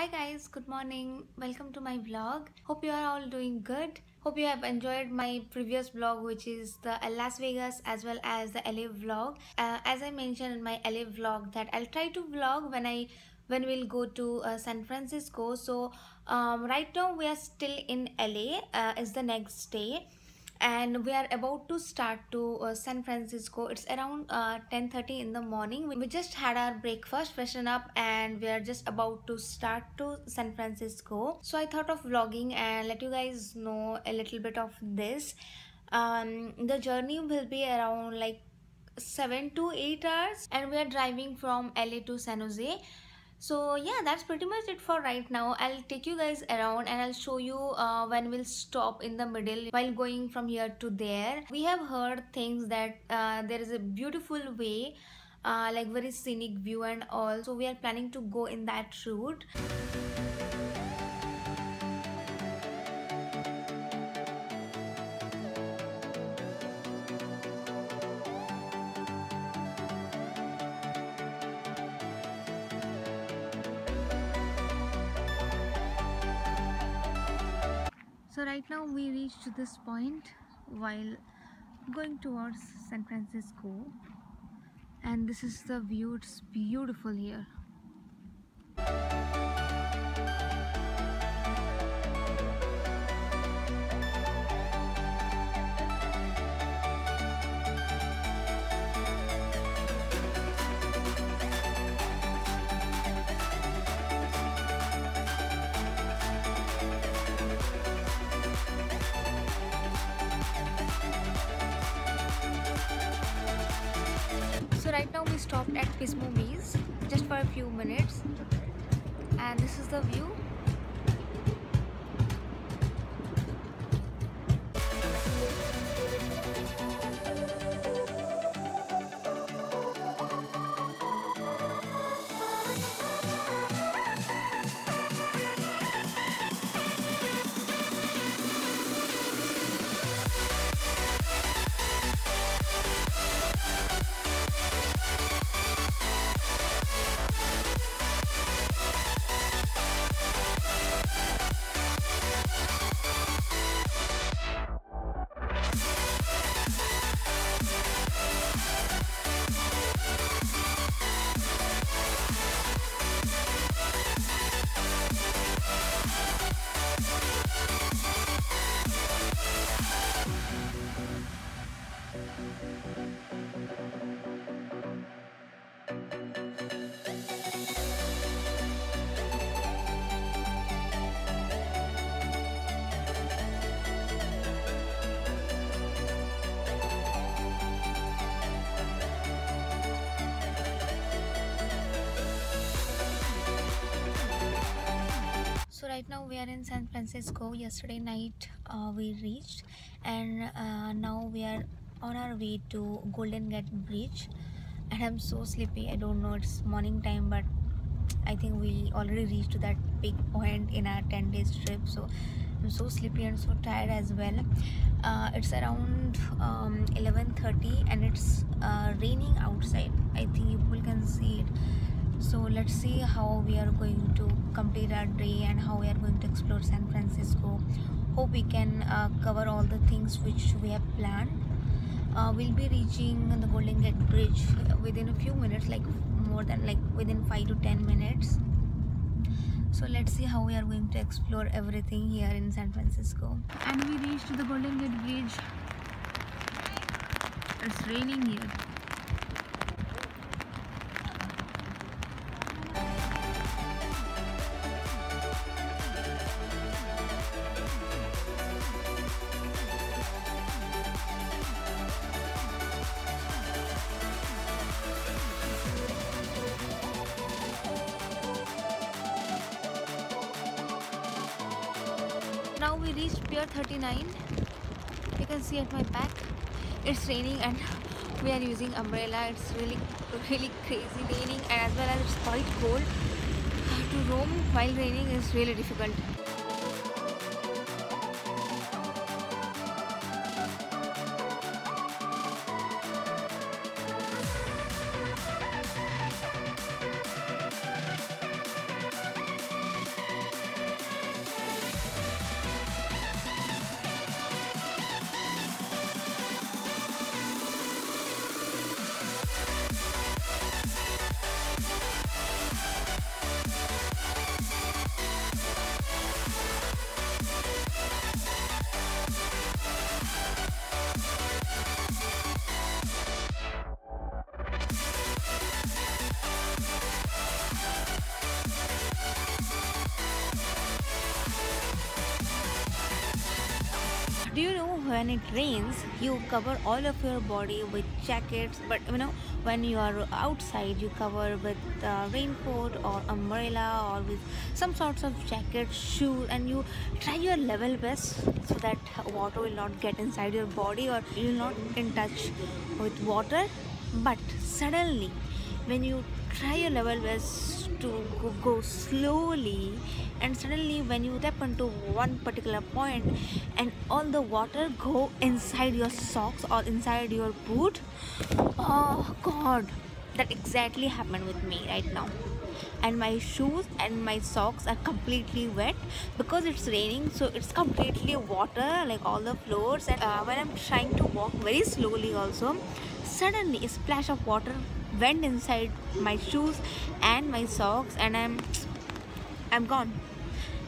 Hi guys, good morning. Welcome to my vlog. Hope you are all doing good. Hope you have enjoyed my previous vlog which is the Las Vegas as well as the LA vlog. Uh, as I mentioned in my LA vlog that I'll try to vlog when I when we'll go to uh, San Francisco. So um, right now we are still in LA. Uh, is the next day and we are about to start to uh, San Francisco. It's around 10:30 uh, in the morning. We just had our breakfast, freshen up, and we are just about to start to San Francisco. So I thought of vlogging and let you guys know a little bit of this. Um, the journey will be around like seven to eight hours, and we are driving from LA to San Jose so yeah that's pretty much it for right now. I'll take you guys around and i'll show you uh, when we'll stop in the middle while going from here to there. We have heard things that uh, there is a beautiful way uh, like very scenic view and all. So we are planning to go in that route so right now we reached this point while going towards San Francisco. And this is the view it's beautiful here stopped at Pismo Beach just for a few minutes. And this is the view now we are in san francisco. Yesterday night uh, we reached and uh, now we are on our way to golden gate bridge. And i'm so sleepy. I don't know. It's morning time but i think we already reached to that big point in our 10 days trip. So i'm so sleepy and so tired as well. Uh, it's around 11:30 um, and it's uh, raining outside. I think people can see it so let's see how we are going to complete our day and how we are going to explore San Francisco. Hope we can uh, cover all the things which we have planned. Uh, we'll be reaching the Golden Gate Bridge within a few minutes like more than like within 5 to 10 minutes. So let's see how we are going to explore everything here in San Francisco. And we reached the Golden Gate Bridge. It's raining here reached pier 39 you can see at my back. It's raining and we are using umbrella. It's really really crazy raining and as well as it's quite cold. To roam while raining is really difficult do you know when it rains you cover all of your body with jackets but you know when you are outside you cover with uh, raincoat or umbrella or with some sorts of jacket shoe, and you try your level best so that water will not get inside your body or you will not in touch with water. But suddenly when you try your level best to go slowly and suddenly when you tap into one particular point and all the water go inside your socks or inside your boot oh god that exactly happened with me right now. And my shoes and my socks are completely wet because it's raining so it's completely water like all the floors. And uh, when i'm trying to walk very slowly also suddenly a splash of water went inside my shoes and my socks and i'm i'm gone.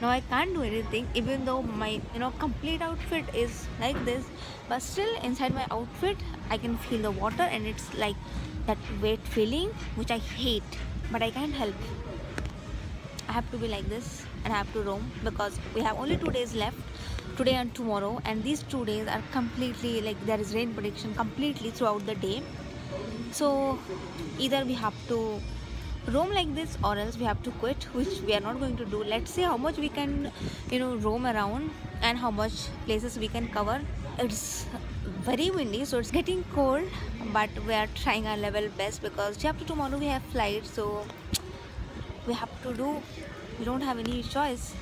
Now i can't do anything even though my you know complete outfit is like this but still inside my outfit i can feel the water and it's like that wet feeling which i hate but i can't help. I have to be like this and i have to roam because we have only two days left today and tomorrow and these two days are completely like there is rain prediction completely throughout the day so either we have to roam like this or else we have to quit which we are not going to do. Let's see how much we can you know roam around and how much places we can cover. It's very windy so it's getting cold but we are trying our level best because after tomorrow we have flight so we have to do we don't have any choice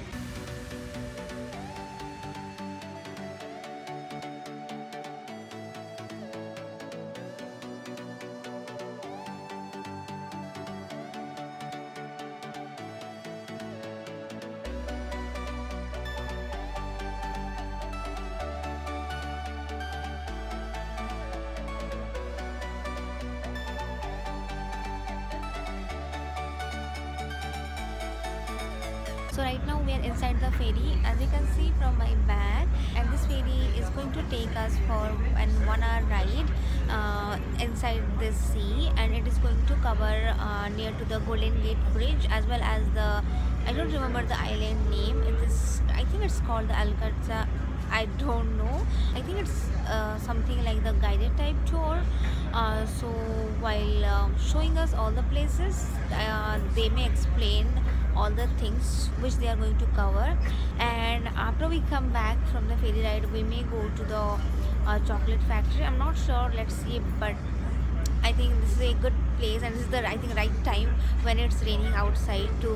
so right now we are inside the ferry as you can see from my bag and this ferry is going to take us for an one hour ride uh, inside this sea and it is going to cover uh, near to the golden gate bridge as well as the i don't remember the island name it is i think it's called the alcatraz I don't know. I think it's uh, something like the guided type tour. Uh, so while uh, showing us all the places, uh, they may explain all the things which they are going to cover. And after we come back from the ferry ride we may go to the uh, chocolate factory. I'm not sure. Let's see. But i think this is a good place and this is the i think right time when it's raining outside to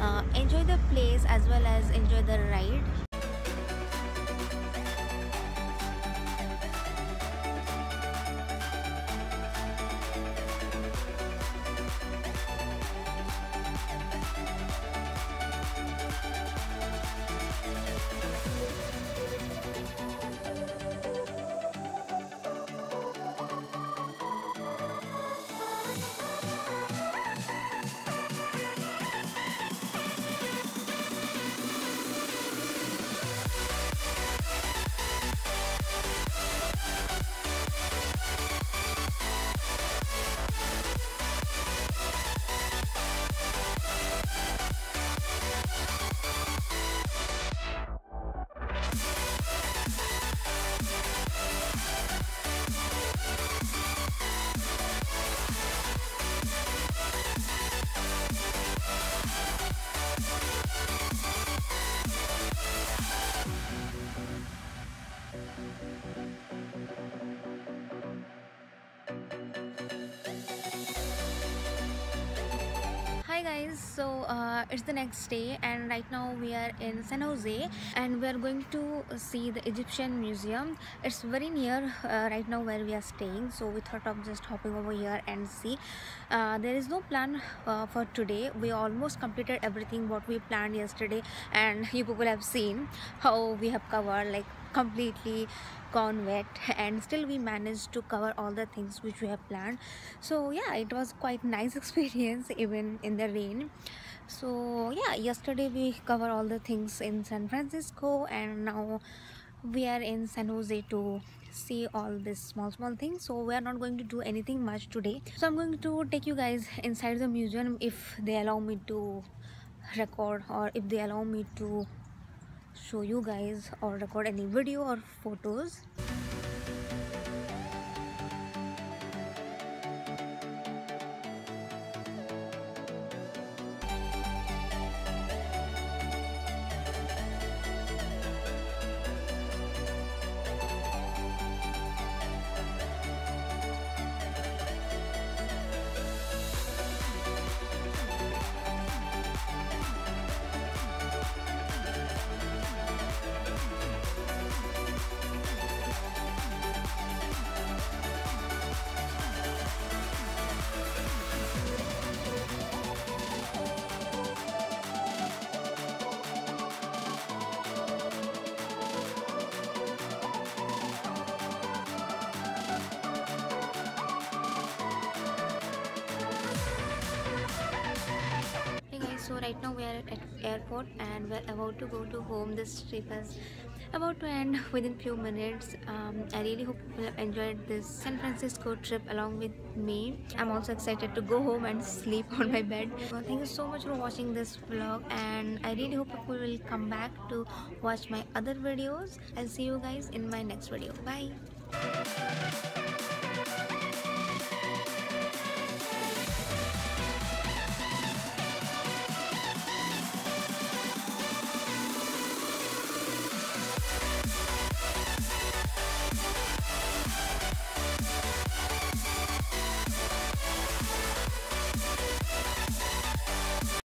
uh, enjoy the place as well as enjoy the ride so uh, it's the next day and right now we are in san jose and we are going to see the egyptian museum. It's very near uh, right now where we are staying so we thought of just hopping over here and see. Uh, there is no plan uh, for today. We almost completed everything what we planned yesterday and you people have seen how we have covered like completely gone wet and still we managed to cover all the things which we have planned. So yeah it was quite nice experience even in the rain so yeah yesterday we cover all the things in san francisco and now we are in san jose to see all these small small things. So we are not going to do anything much today. So i'm going to take you guys inside the museum if they allow me to record or if they allow me to show you guys or record any video or photos so right now we are at airport and we're about to go to home. This trip is about to end within few minutes. Um, I really hope you have enjoyed this San Francisco trip along with me. I'm also excited to go home and sleep on my bed. Well, thank you so much for watching this vlog and I really hope you will come back to watch my other videos. I'll see you guys in my next video. Bye.